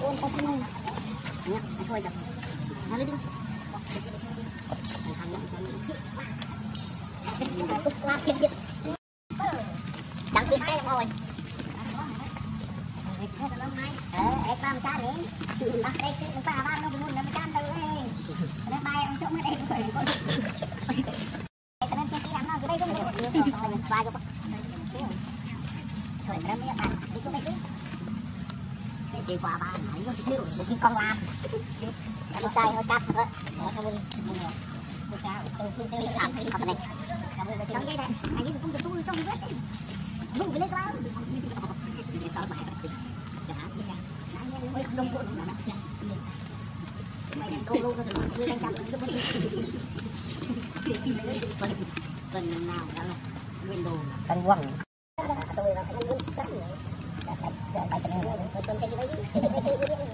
Ôn tao không. Nhá, thôi chậm. Nó lên đi. Chẳng biết cái thôi. Ờ, em làm cha đến. Bắt đây cái chúng ba nó muốn làm cha đâu ấy. Nó bay ông chỗ mới đây phải có. Cái này cái làm nào cái đây không được. Nhiều rồi, bay cho. Thôi nó mới ăn, đi chỗ này chứ. Để đi qua ba nãy nó thiếu một cái con lam. Cái tay nó cắt rồi. Nó không đi. Tôi sao? Tôi tôi tôi làm cái này. Trong đây này, anh ấy cũng được tôi trong vết đấy. Đúng cái đấy lắm. Đông cuộn mà Mày đang câu lâu rồi, chưa đang chăm. Tuần nào đó là window. Tân quăng. Tôi là cái vấn đề. Tôi là cái vấn đề. Tôi là cái vấn đề.